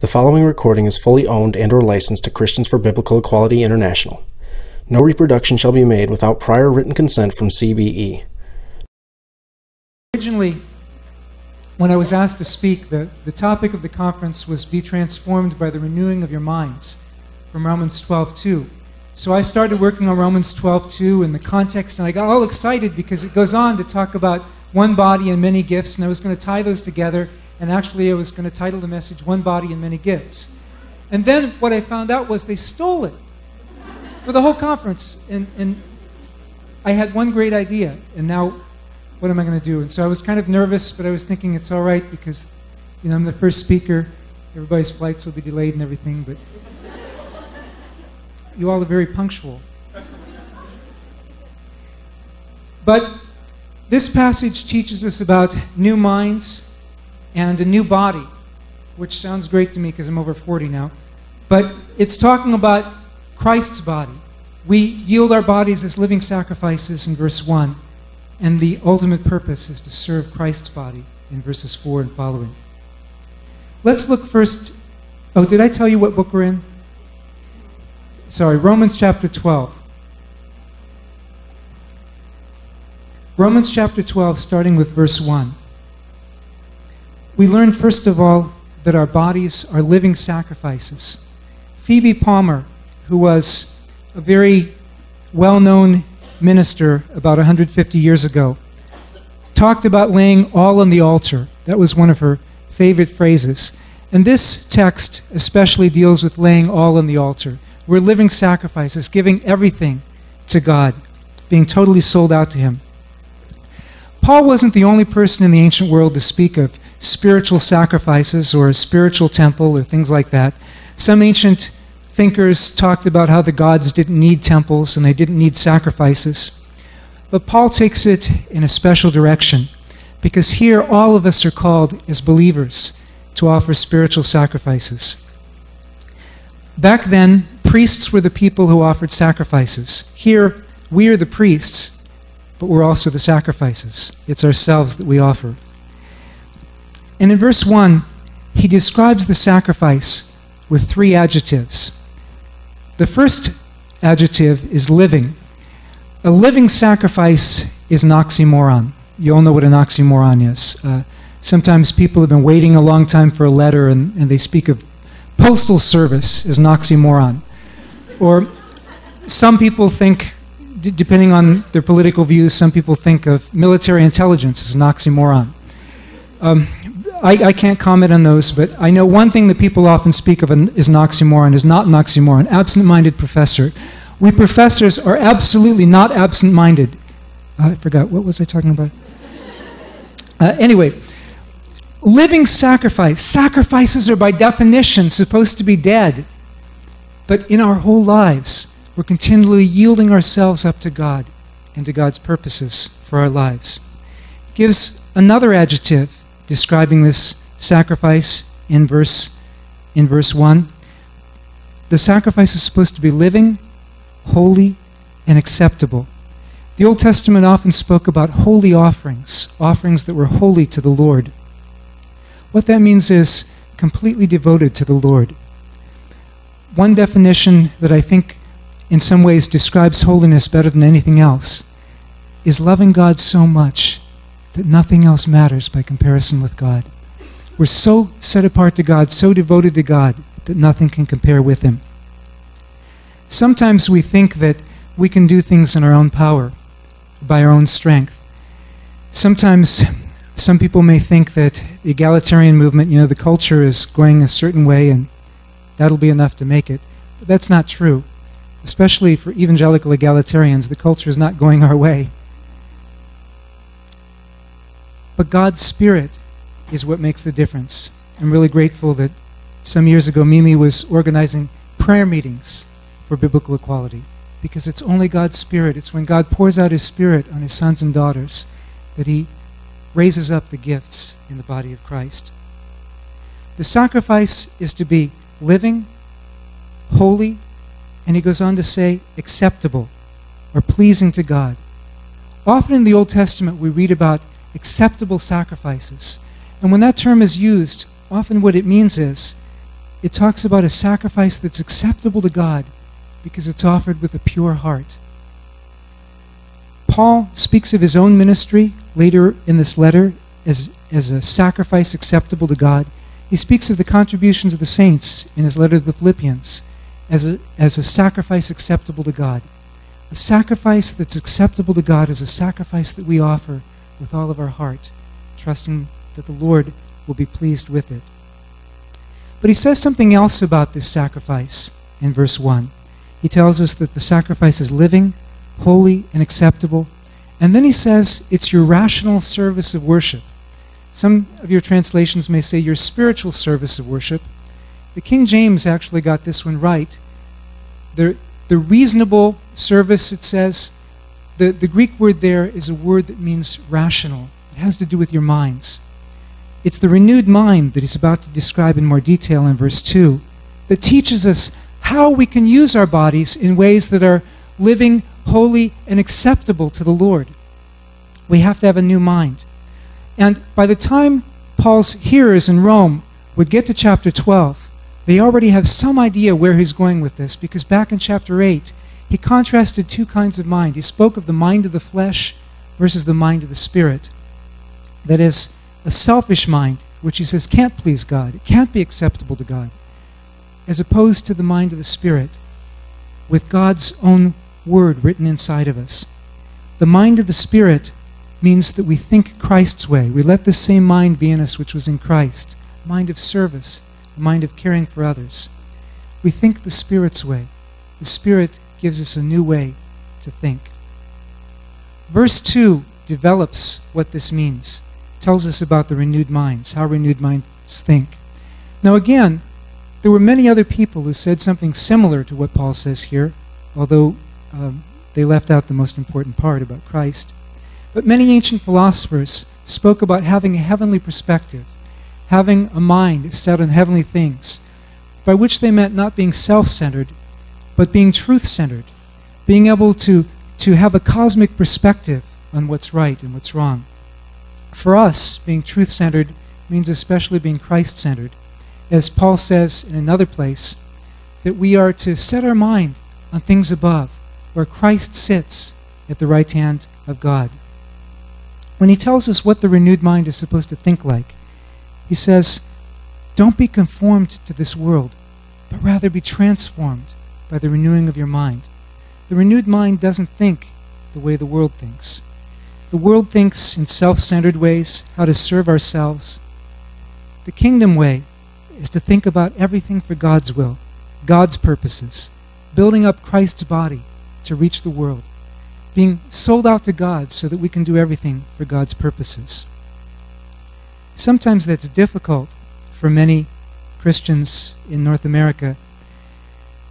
The following recording is fully owned and or licensed to Christians for Biblical Equality International. No reproduction shall be made without prior written consent from CBE. Originally, when I was asked to speak, the, the topic of the conference was Be Transformed by the Renewing of Your Minds from Romans 12.2. So I started working on Romans 12.2 in the context, and I got all excited because it goes on to talk about one body and many gifts, and I was going to tie those together and actually I was going to title the message One Body and Many Gifts. And then what I found out was they stole it for the whole conference. And, and I had one great idea, and now what am I going to do? And so I was kind of nervous, but I was thinking it's all right because, you know, I'm the first speaker. Everybody's flights will be delayed and everything, but you all are very punctual. But this passage teaches us about new minds and a new body, which sounds great to me because I'm over 40 now. But it's talking about Christ's body. We yield our bodies as living sacrifices in verse 1, and the ultimate purpose is to serve Christ's body in verses 4 and following. Let's look first. Oh, did I tell you what book we're in? Sorry, Romans chapter 12. Romans chapter 12, starting with verse 1 we learn, first of all, that our bodies are living sacrifices. Phoebe Palmer, who was a very well known minister about 150 years ago, talked about laying all on the altar. That was one of her favorite phrases. And this text especially deals with laying all on the altar. We're living sacrifices, giving everything to God, being totally sold out to Him. Paul wasn't the only person in the ancient world to speak of spiritual sacrifices or a spiritual temple or things like that. Some ancient thinkers talked about how the gods didn't need temples and they didn't need sacrifices. But Paul takes it in a special direction because here all of us are called as believers to offer spiritual sacrifices. Back then, priests were the people who offered sacrifices. Here, we are the priests, but we're also the sacrifices. It's ourselves that we offer. And in verse 1, he describes the sacrifice with three adjectives. The first adjective is living. A living sacrifice is an oxymoron. You all know what an oxymoron is. Uh, sometimes people have been waiting a long time for a letter and, and they speak of postal service as an oxymoron. Or some people think, d- depending on their political views, some people think of military intelligence as an oxymoron. Um, I, I, can't comment on those, but I know one thing that people often speak of an, is an oxymoron, is not an oxymoron, absent minded professor. We professors are absolutely not absent minded. Uh, I forgot, what was I talking about? Uh, anyway, living sacrifice. Sacrifices are by definition supposed to be dead. But in our whole lives, we're continually yielding ourselves up to God and to God's purposes for our lives. Gives another adjective describing this sacrifice in verse, in verse 1. The sacrifice is supposed to be living, holy, and acceptable. The Old Testament often spoke about holy offerings, offerings that were holy to the Lord. What that means is completely devoted to the Lord. One definition that I think in some ways describes holiness better than anything else is loving God so much that nothing else matters by comparison with God. We're so set apart to God, so devoted to God, that nothing can compare with Him. Sometimes we think that we can do things in our own power, by our own strength. Sometimes some people may think that the egalitarian movement, you know, the culture is going a certain way and that'll be enough to make it. But that's not true. Especially for evangelical egalitarians, the culture is not going our way. But God's Spirit is what makes the difference. I'm really grateful that some years ago Mimi was organizing prayer meetings for biblical equality because it's only God's Spirit. It's when God pours out His Spirit on His sons and daughters that He raises up the gifts in the body of Christ. The sacrifice is to be living, holy, and he goes on to say acceptable or pleasing to God. Often in the Old Testament, we read about acceptable sacrifices. And when that term is used, often what it means is it talks about a sacrifice that's acceptable to God because it's offered with a pure heart. Paul speaks of his own ministry later in this letter as, as a sacrifice acceptable to God. He speaks of the contributions of the saints in his letter to the Philippians as a, as a sacrifice acceptable to God. A sacrifice that's acceptable to God is a sacrifice that we offer with all of our heart, trusting that the Lord will be pleased with it. But he says something else about this sacrifice in verse 1. He tells us that the sacrifice is living, holy, and acceptable. And then he says it's your rational service of worship. Some of your translations may say your spiritual service of worship. The King James actually got this one right. The, the reasonable service, it says, the, the Greek word there is a word that means rational. It has to do with your minds. It's the renewed mind that he's about to describe in more detail in verse 2 that teaches us how we can use our bodies in ways that are living, holy, and acceptable to the Lord. We have to have a new mind. And by the time Paul's hearers in Rome would get to chapter 12, they already have some idea where he's going with this because back in chapter 8, he contrasted two kinds of mind. He spoke of the mind of the flesh versus the mind of the spirit. That is, a selfish mind, which he says can't please God, it can't be acceptable to God, as opposed to the mind of the spirit, with God's own word written inside of us. The mind of the spirit means that we think Christ's way. We let the same mind be in us which was in Christ, mind of service, mind of caring for others. We think the Spirit's way. The Spirit gives us a new way to think. Verse 2 develops what this means, tells us about the renewed minds, how renewed minds think. Now, again, there were many other people who said something similar to what Paul says here, although um, they left out the most important part about Christ. But many ancient philosophers spoke about having a heavenly perspective, having a mind set on heavenly things, by which they meant not being self centered, but being truth centered, being able to, to have a cosmic perspective on what's right and what's wrong. For us, being truth centered means especially being Christ centered. As Paul says in another place, that we are to set our mind on things above, where Christ sits at the right hand of God. When he tells us what the renewed mind is supposed to think like, he says, Don't be conformed to this world, but rather be transformed by the renewing of your mind. The renewed mind doesn't think the way the world thinks. The world thinks in self centered ways how to serve ourselves. The kingdom way is to think about everything for God's will, God's purposes, building up Christ's body to reach the world, being sold out to God so that we can do everything for God's purposes. Sometimes that's difficult for many Christians in North America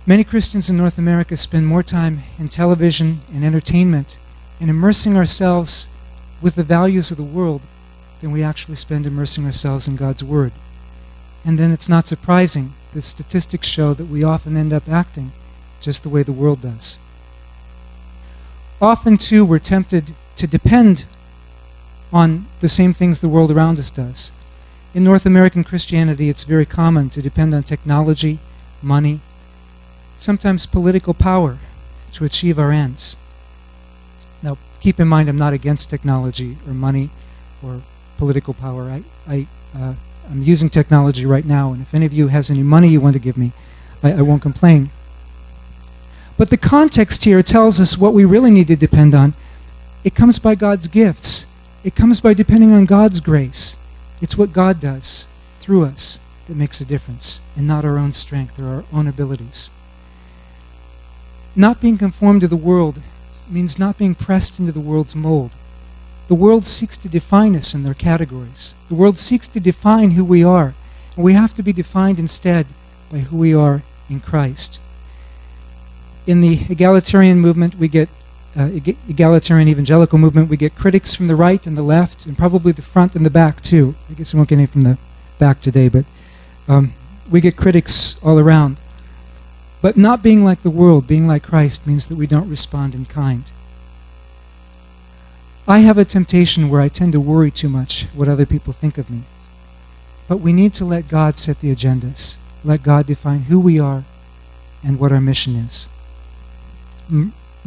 Many Christians in North America spend more time in television and entertainment and immersing ourselves with the values of the world than we actually spend immersing ourselves in God's Word. And then it's not surprising that statistics show that we often end up acting just the way the world does. Often, too, we're tempted to depend on the same things the world around us does. In North American Christianity, it's very common to depend on technology, money, sometimes political power to achieve our ends. Now, keep in mind, I'm not against technology or money or political power. I, I, uh, I'm using technology right now, and if any of you has any money you want to give me, I, I won't complain. But the context here tells us what we really need to depend on. It comes by God's gifts. It comes by depending on God's grace. It's what God does through us that makes a difference, and not our own strength or our own abilities. Not being conformed to the world means not being pressed into the world's mold. The world seeks to define us in their categories. The world seeks to define who we are, and we have to be defined instead by who we are in Christ. In the egalitarian movement, we get uh, egalitarian evangelical movement, we get critics from the right and the left, and probably the front and the back too. I guess we won't get any from the back today, but um, we get critics all around. But not being like the world, being like Christ, means that we don't respond in kind. I have a temptation where I tend to worry too much what other people think of me. But we need to let God set the agendas. let God define who we are and what our mission is.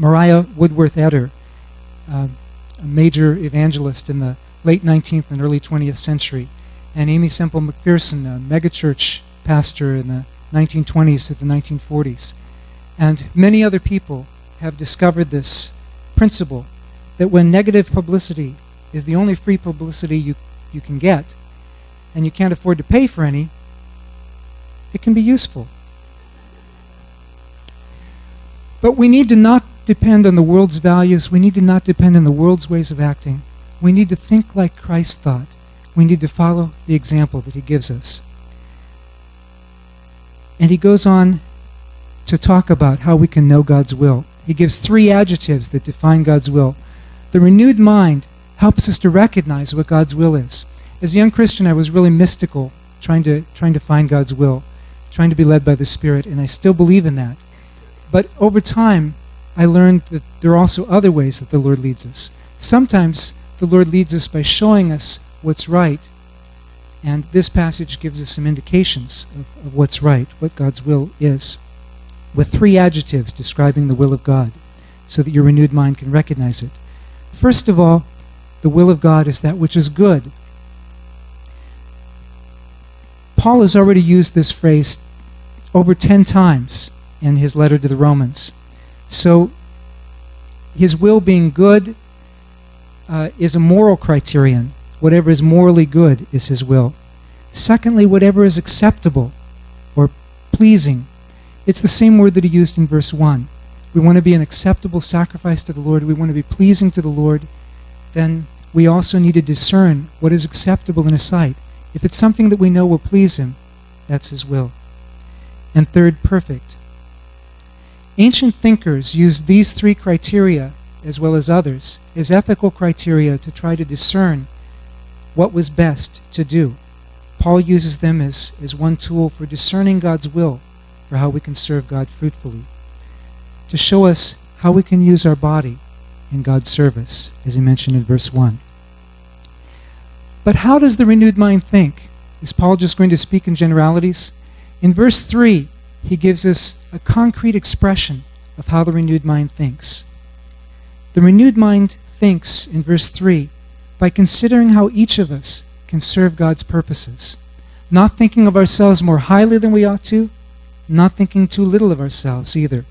Maria Woodworth Etter, uh, a major evangelist in the late 19th and early 20th century, and Aimee Semple McPherson, a megachurch pastor in the 1920s to the 1940s. And many other people have discovered this principle that when negative publicity is the only free publicity you, you can get, and you can't afford to pay for any, it can be useful. But we need to not depend on the world's values. We need to not depend on the world's ways of acting. We need to think like Christ thought. We need to follow the example that he gives us. And he goes on to talk about how we can know God's will. He gives three adjectives that define God's will. The renewed mind helps us to recognize what God's will is. As a young Christian, I was really mystical, trying to, trying to find God's will, trying to be led by the Spirit, and I still believe in that. But over time, I learned that there are also other ways that the Lord leads us. Sometimes the Lord leads us by showing us what's right, and this passage gives us some indications of, of what's right, what God's will is, with three adjectives describing the will of God, so that your renewed mind can recognize it. First of all, the will of God is that which is good. Paul has already used this phrase over 10 times in his letter to the Romans. So, his will being good uh, is a moral criterion. Whatever is morally good is his will. Secondly, whatever is acceptable or pleasing. It's the same word that he used in verse 1. We want to be an acceptable sacrifice to the Lord. We want to be pleasing to the Lord. Then we also need to discern what is acceptable in his sight. If it's something that we know will please him, that's his will. And third, perfect. Ancient thinkers used these three criteria, as well as others, as ethical criteria to try to discern what was best to do. Paul uses them as, as one tool for discerning God's will for how we can serve God fruitfully, to show us how we can use our body in God's service, as he mentioned in verse 1. But how does the renewed mind think? Is Paul just going to speak in generalities? In verse 3, he gives us a concrete expression of how the renewed mind thinks. The renewed mind thinks, in verse 3, by considering how each of us can serve God's purposes, not thinking of ourselves more highly than we ought to, not thinking too little of ourselves either.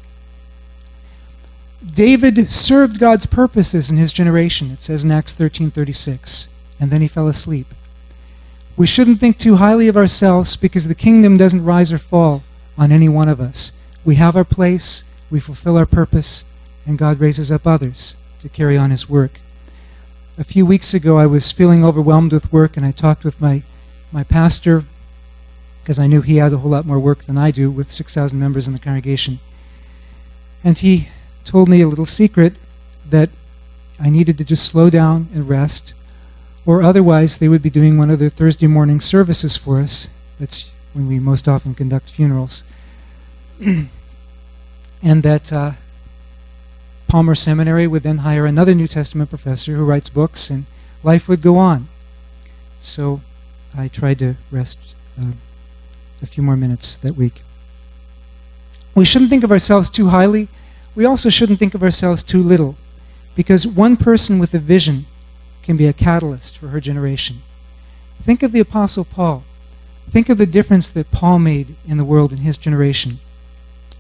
David served God's purposes in his generation, it says in Acts 13:36, and then he fell asleep. We shouldn't think too highly of ourselves because the kingdom doesn't rise or fall on any one of us. We have our place, we fulfill our purpose, and God raises up others to carry on his work a few weeks ago, I was feeling overwhelmed with work, and I talked with my, my pastor because I knew he had a whole lot more work than I do with 6,000 members in the congregation. And he told me a little secret that I needed to just slow down and rest, or otherwise they would be doing one of their Thursday morning services for us. That's when we most often conduct funerals. and that uh, Palmer Seminary would then hire another New Testament professor who writes books, and life would go on. So I tried to rest uh, a few more minutes that week. We shouldn't think of ourselves too highly. We also shouldn't think of ourselves too little, because one person with a vision can be a catalyst for her generation. Think of the Apostle Paul. Think of the difference that Paul made in the world in his generation.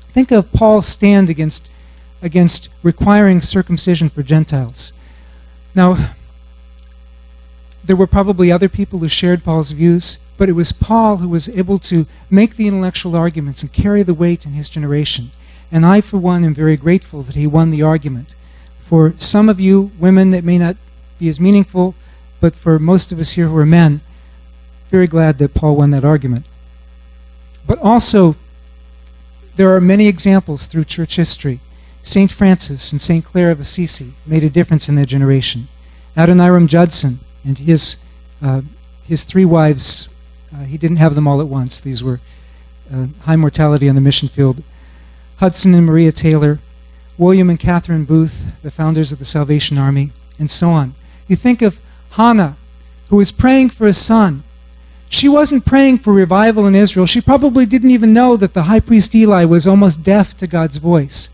Think of Paul's stand against against requiring circumcision for Gentiles. Now, there were probably other people who shared Paul's views, but it was Paul who was able to make the intellectual arguments and carry the weight in his generation. And I, for one, am very grateful that he won the argument. For some of you women, that may not be as meaningful, but for most of us here who are men, very glad that Paul won that argument. But also, there are many examples through church history St. Francis and St. Clare of Assisi made a difference in their generation. Adoniram Judson and his, uh, his three wives, uh, he didn't have them all at once. These were uh, high mortality on the mission field. Hudson and Maria Taylor, William and Catherine Booth, the founders of the Salvation Army, and so on. You think of Hannah, who was praying for a son. She wasn't praying for revival in Israel. She probably didn't even know that the high priest Eli was almost deaf to God's voice.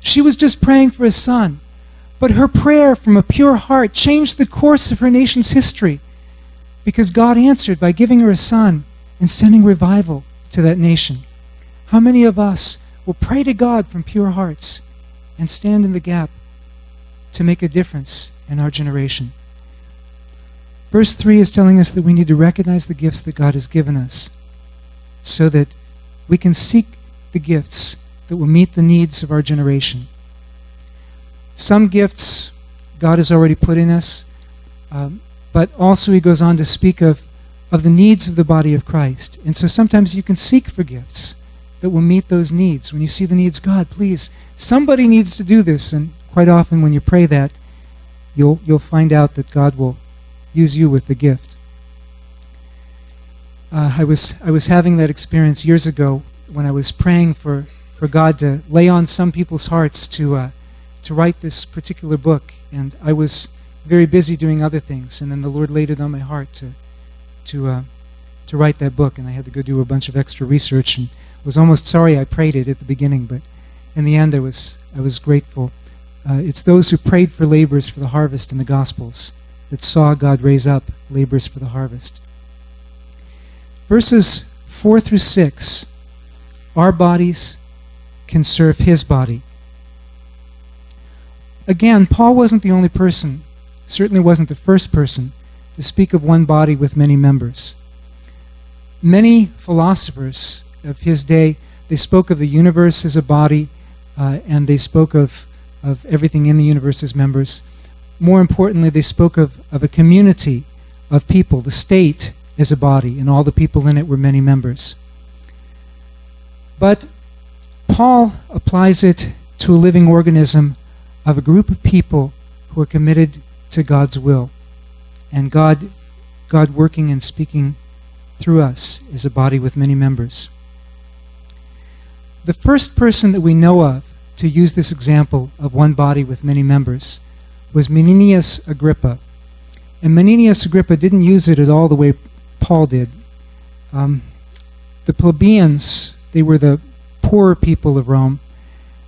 She was just praying for a son. But her prayer from a pure heart changed the course of her nation's history because God answered by giving her a son and sending revival to that nation. How many of us will pray to God from pure hearts and stand in the gap to make a difference in our generation? Verse 3 is telling us that we need to recognize the gifts that God has given us so that we can seek the gifts that will meet the needs of our generation. Some gifts God has already put in us, um, but also he goes on to speak of, of the needs of the body of Christ. And so sometimes you can seek for gifts that will meet those needs. When you see the needs, God, please, somebody needs to do this. And quite often when you pray that, you'll, you'll find out that God will use you with the gift. Uh, I, was, I was having that experience years ago when I was praying for, for God to lay on some people's hearts to, uh, to write this particular book. And I was very busy doing other things. And then the Lord laid it on my heart to, to, uh, to write that book. And I had to go do a bunch of extra research and was almost sorry I prayed it at the beginning. But in the end, I was, I was grateful. Uh, it's those who prayed for laborers for the harvest in the Gospels that saw God raise up laborers for the harvest. Verses 4 through 6 Our bodies can serve His body. Again, Paul wasn't the only person, certainly wasn't the first person, to speak of one body with many members. Many philosophers of his day, they spoke of the universe as a body, uh, and they spoke of, of everything in the universe as members more importantly, they spoke of, of a community of people, the state as a body, and all the people in it were many members. But Paul applies it to a living organism of a group of people who are committed to God's will and God, God working and speaking through us as a body with many members. The first person that we know of to use this example of one body with many members was Menenius Agrippa. And Menenius Agrippa didn't use it at all the way Paul did. Um, the plebeians, they were the poorer people of Rome,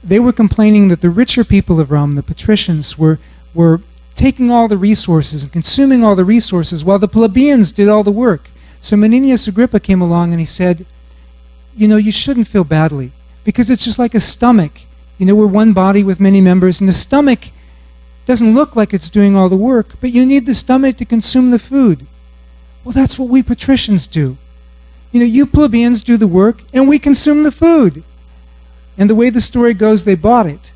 they were complaining that the richer people of Rome, the patricians, were, were taking all the resources and consuming all the resources while the plebeians did all the work. So Menenius Agrippa came along and he said, You know, you shouldn't feel badly because it's just like a stomach. You know, we're one body with many members, and the stomach doesn't look like it's doing all the work, but you need the stomach to consume the food. Well, that's what we patricians do. You know, you plebeians do the work, and we consume the food. And the way the story goes, they bought it.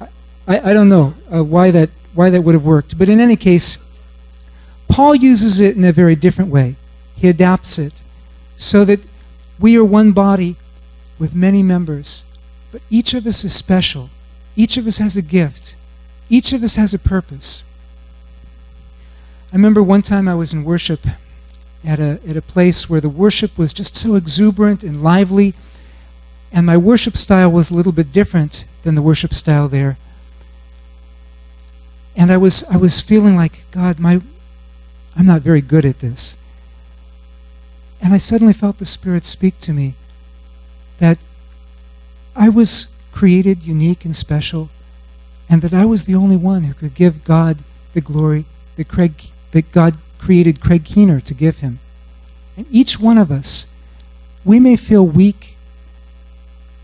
I, I, I don't know uh, why, that, why that would have worked, but in any case, Paul uses it in a very different way. He adapts it so that we are one body with many members, but each of us is special. Each of us has a gift. Each of us has a purpose. I remember one time I was in worship at a, at a place where the worship was just so exuberant and lively, and my worship style was a little bit different than the worship style there. And I was, I was feeling like, God, my, I'm not very good at this. And I suddenly felt the Spirit speak to me that I was created unique and special and that I was the only one who could give God the glory that, Craig, that God created Craig Keener to give him. And each one of us, we may feel weak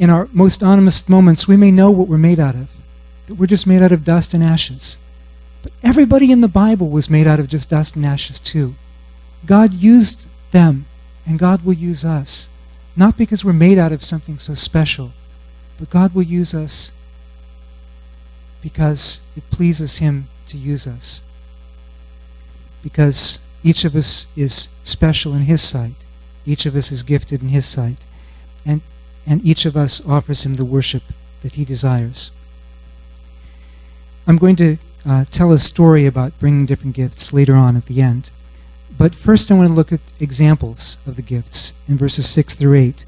in our most honest moments. We may know what we're made out of, that we're just made out of dust and ashes. But everybody in the Bible was made out of just dust and ashes too. God used them, and God will use us. Not because we're made out of something so special, but God will use us because it pleases Him to use us. Because each of us is special in His sight, each of us is gifted in His sight, and, and each of us offers Him the worship that He desires. I'm going to uh, tell a story about bringing different gifts later on at the end. But first, I want to look at examples of the gifts in verses 6 through 8.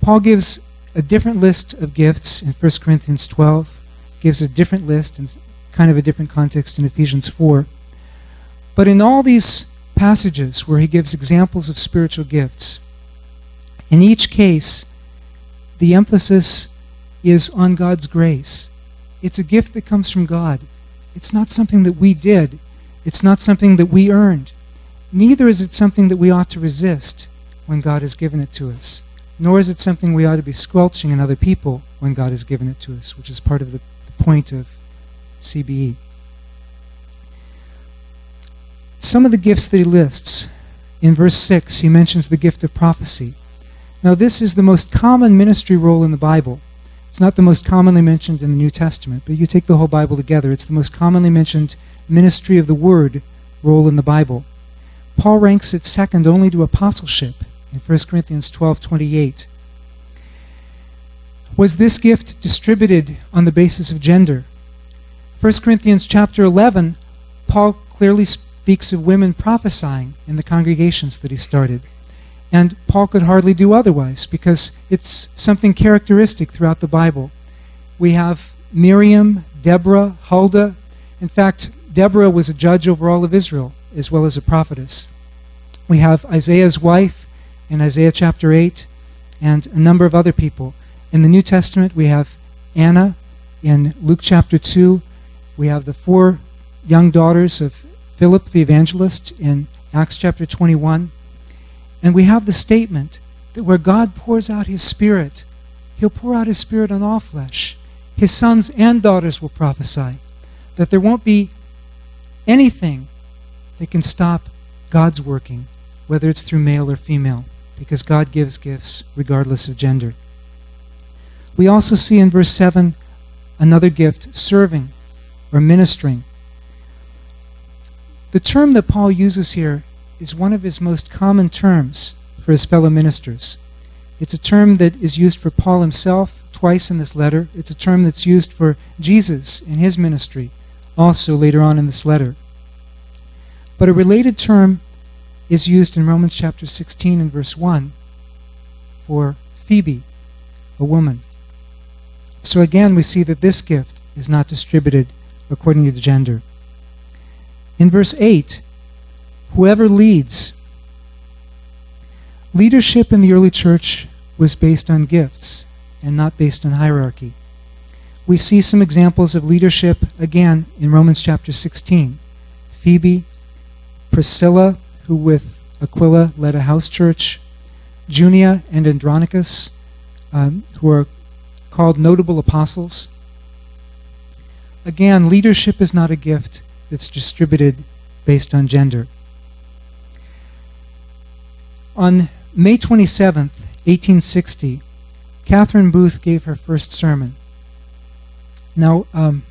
Paul gives a different list of gifts in 1 Corinthians 12 gives a different list and kind of a different context in Ephesians 4. But in all these passages where he gives examples of spiritual gifts. In each case, the emphasis is on God's grace. It's a gift that comes from God. It's not something that we did, it's not something that we earned. Neither is it something that we ought to resist when God has given it to us, nor is it something we ought to be squelching in other people when God has given it to us, which is part of the, the point of CBE. Some of the gifts that he lists in verse 6, he mentions the gift of prophecy. Now, this is the most common ministry role in the Bible. It's not the most commonly mentioned in the New Testament, but you take the whole Bible together, it's the most commonly mentioned ministry of the Word role in the Bible. Paul ranks it second only to apostleship in 1 Corinthians 12:28. Was this gift distributed on the basis of gender? 1 Corinthians chapter 11, Paul clearly speaks of women prophesying in the congregations that he started. And Paul could hardly do otherwise because it's something characteristic throughout the Bible. We have Miriam, Deborah, Huldah. In fact, Deborah was a judge over all of Israel as well as a prophetess. We have Isaiah's wife in Isaiah chapter 8 and a number of other people. In the New Testament, we have Anna in Luke chapter 2. We have the four young daughters of Philip the evangelist in Acts chapter 21. And we have the statement that where God pours out his Spirit, he'll pour out his Spirit on all flesh. His sons and daughters will prophesy. That there won't be anything that can stop God's working, whether it's through male or female, because God gives gifts regardless of gender. We also see in verse 7 another gift serving or ministering. The term that Paul uses here is one of his most common terms for his fellow ministers. It's a term that is used for Paul himself twice in this letter. It's a term that's used for Jesus in his ministry also later on in this letter. But a related term is used in Romans chapter 16 and verse 1 for Phoebe, a woman. So again, we see that this gift is not distributed according to gender. In verse 8, whoever leads. Leadership in the early church was based on gifts and not based on hierarchy. We see some examples of leadership again in Romans chapter 16. Phoebe, Priscilla, who with Aquila led a house church, Junia and Andronicus, um, who are called notable apostles. Again, leadership is not a gift that's distributed based on gender. On May 27th, 1860, Catherine Booth gave her first sermon. Now, um,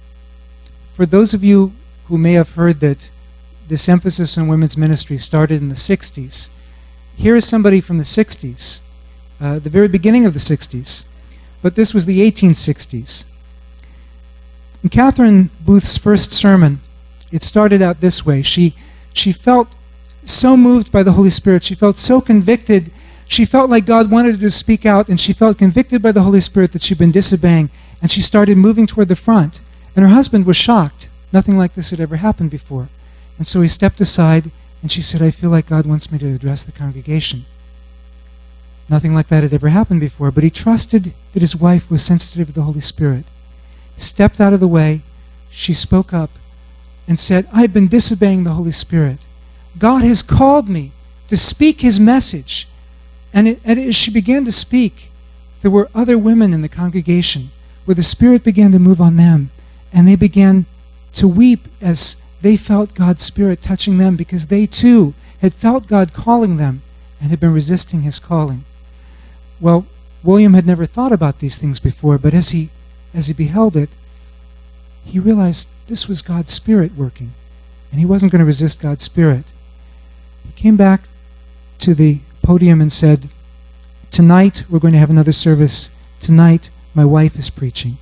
for those of you who may have heard that this emphasis on women's ministry started in the 60s, here is somebody from the 60s, uh, the very beginning of the 60s, but this was the 1860s. In Catherine Booth's first sermon, it started out this way. She, she felt so moved by the Holy Spirit. She felt so convicted. She felt like God wanted her to speak out, and she felt convicted by the Holy Spirit that she'd been disobeying. And she started moving toward the front. And her husband was shocked. Nothing like this had ever happened before. And so he stepped aside, and she said, I feel like God wants me to address the congregation. Nothing like that had ever happened before, but he trusted that his wife was sensitive to the Holy Spirit. Stepped out of the way. She spoke up and said, I've been disobeying the Holy Spirit. God has called me to speak his message. And, it, and as she began to speak, there were other women in the congregation where the Spirit began to move on them. And they began to weep as they felt God's Spirit touching them because they too had felt God calling them and had been resisting his calling. Well, William had never thought about these things before, but as he, as he beheld it, he realized this was God's Spirit working, and he wasn't going to resist God's Spirit. He came back to the podium and said, Tonight we're going to have another service. Tonight my wife is preaching.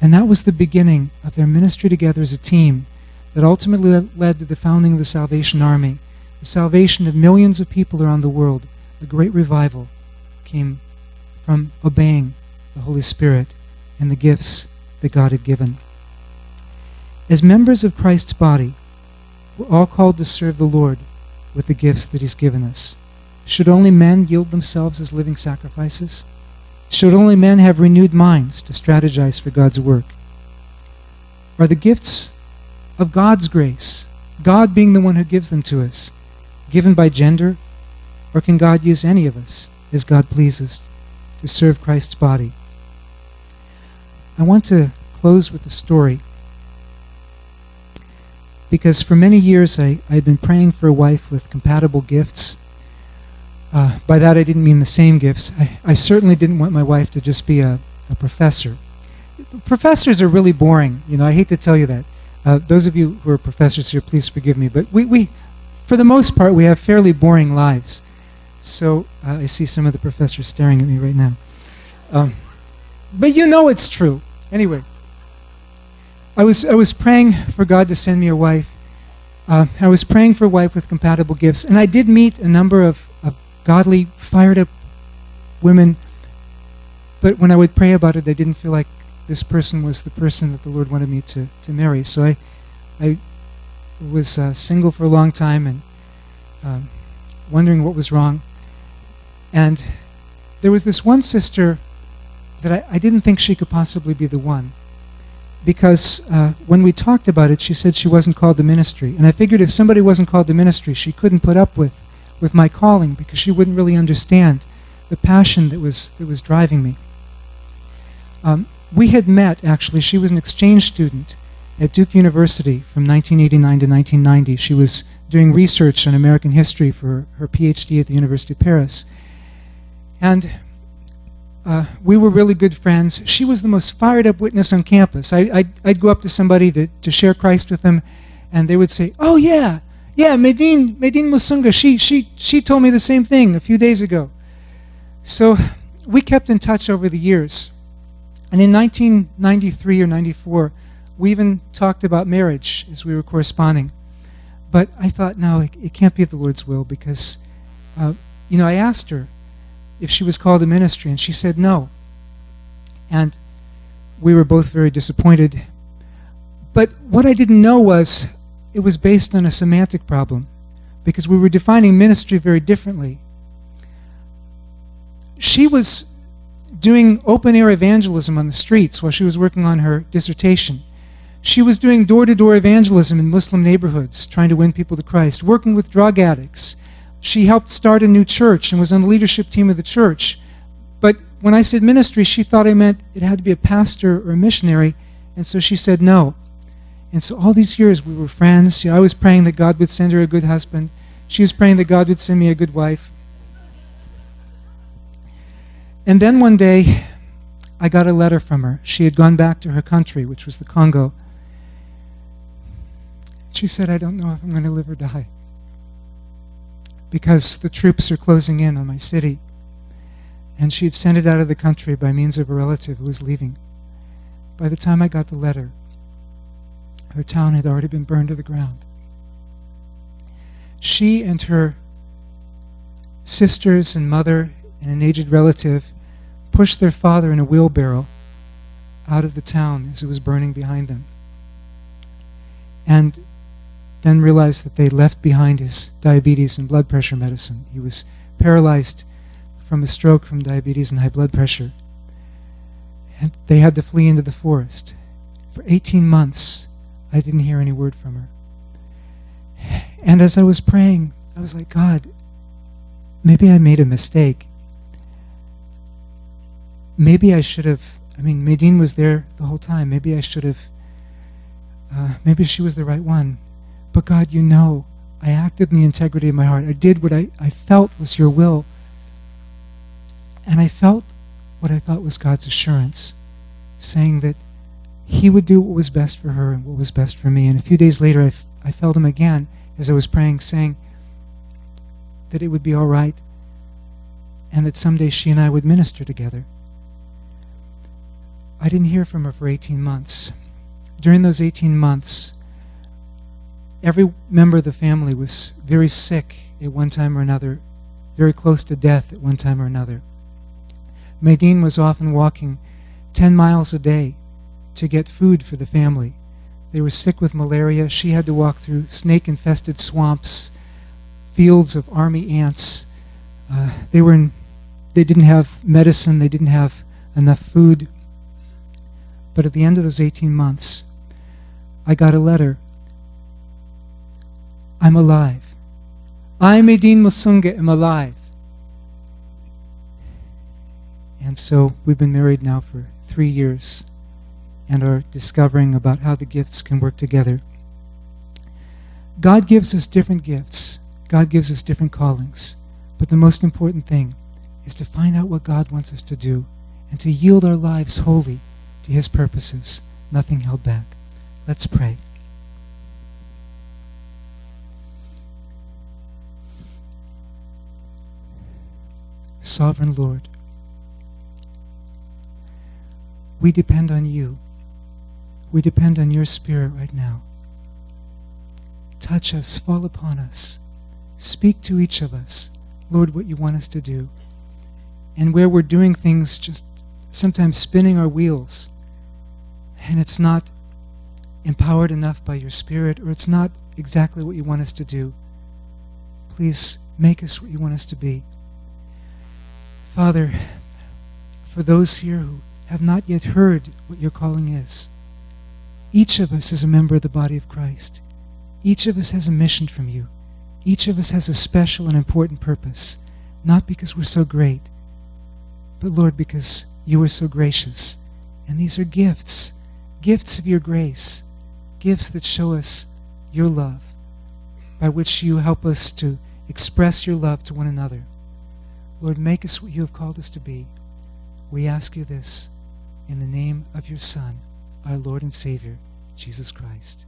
And that was the beginning of their ministry together as a team that ultimately led to the founding of the Salvation Army, the salvation of millions of people around the world. A great revival came from obeying the Holy Spirit and the gifts that God had given. As members of Christ's body, we're all called to serve the Lord with the gifts that He's given us? Should only men yield themselves as living sacrifices? Should only men have renewed minds to strategize for God's work? Are the gifts of God's grace, God being the one who gives them to us, given by gender? Or can God use any of us as God pleases to serve Christ's body? I want to close with a story because for many years I, I'd been praying for a wife with compatible gifts. Uh, by that I didn't mean the same gifts. I, I certainly didn't want my wife to just be a, a, professor. Professors are really boring. You know, I hate to tell you that. Uh, those of you who are professors here, please forgive me. But we, we for the most part, we have fairly boring lives. So uh, I see some of the professors staring at me right now. Um, but you know it's true. Anyway, I was, I was praying for God to send me a wife. Uh, I was praying for a wife with compatible gifts. And I did meet a number of, of godly, fired up women. But when I would pray about it, I didn't feel like this person was the person that the Lord wanted me to, to marry. So I, I was uh, single for a long time and um, wondering what was wrong. And there was this one sister that I, I didn't think she could possibly be the one because uh, when we talked about it, she said she wasn't called to ministry. And I figured if somebody wasn't called to ministry, she couldn't put up with, with my calling because she wouldn't really understand the passion that was, that was driving me. Um, we had met, actually, she was an exchange student at Duke University from 1989 to 1990. She was doing research on American history for her PhD at the University of Paris. And uh, we were really good friends. She was the most fired up witness on campus. I, I'd, I'd, go up to somebody to, to share Christ with them, and they would say, Oh, yeah, yeah, Medine, Medine Moussounga, she, she, she told me the same thing a few days ago. So we kept in touch over the years. And in 1993 or 94, we even talked about marriage as we were corresponding. But I thought, no, it, it can't be the Lord's will because, uh, you know, I asked her, if she was called to ministry, and she said no. And we were both very disappointed. But what I didn't know was it was based on a semantic problem because we were defining ministry very differently. She was doing open air evangelism on the streets while she was working on her dissertation. She was doing door to door evangelism in Muslim neighborhoods, trying to win people to Christ, working with drug addicts, she helped start a new church and was on the leadership team of the church. But when I said ministry, she thought I meant it had to be a pastor or a missionary, and so she said no. And so all these years we were friends. I was praying that God would send her a good husband. She was praying that God would send me a good wife. And then one day, I got a letter from her. She had gone back to her country, which was the Congo. She said, I don't know if I'm going to live or die because the troops are closing in on my city. And she had sent it out of the country by means of a relative who was leaving. By the time I got the letter, her town had already been burned to the ground. She and her sisters and mother and an aged relative pushed their father in a wheelbarrow out of the town as it was burning behind them. And then realized that they left behind his diabetes and blood pressure medicine. He was paralyzed from a stroke from diabetes and high blood pressure. And they had to flee into the forest. For 18 months, I didn't hear any word from her. And as I was praying, I was like, God, maybe I made a mistake. Maybe I should have, I mean, Medine was there the whole time. Maybe I should have, uh, maybe she was the right one. But God, you know, I acted in the integrity of my heart. I did what I, I felt was your will. And I felt what I thought was God's assurance, saying that He would do what was best for her and what was best for me. And a few days later, I, I felt Him again as I was praying, saying that it would be all right and that someday she and I would minister together. I didn't hear from her for 18 months. During those 18 months, Every member of the family was very sick at one time or another, very close to death at one time or another. Medine was often walking 10 miles a day to get food for the family. They were sick with malaria. She had to walk through snake infested swamps, fields of army ants. Uh, they were in, they didn't have medicine, they didn't have enough food. But at the end of those 18 months, I got a letter. I'm alive. I'm Médine Moussounga, I'm alive. And so we've been married now for three years and are discovering about how the gifts can work together. God gives us different gifts, God gives us different callings. But the most important thing is to find out what God wants us to do and to yield our lives wholly to His purposes, nothing held back. Let's pray. Sovereign Lord, we depend on you. We depend on your Spirit right now. Touch us, fall upon us. Speak to each of us, Lord, what you want us to do. And where we're doing things just sometimes spinning our wheels, and it's not empowered enough by your Spirit, or it's not exactly what you want us to do, please make us what you want us to be. Father, for those here who have not yet heard what your calling is, each of us is a member of the body of Christ. Each of us has a mission from you. Each of us has a special and important purpose, not because we're so great, but Lord, because you are so gracious. And these are gifts, gifts of your grace, gifts that show us your love, by which you help us to express your love to one another. Lord, make us what you have called us to be. We ask you this in the name of your Son, our Lord and Savior, Jesus Christ.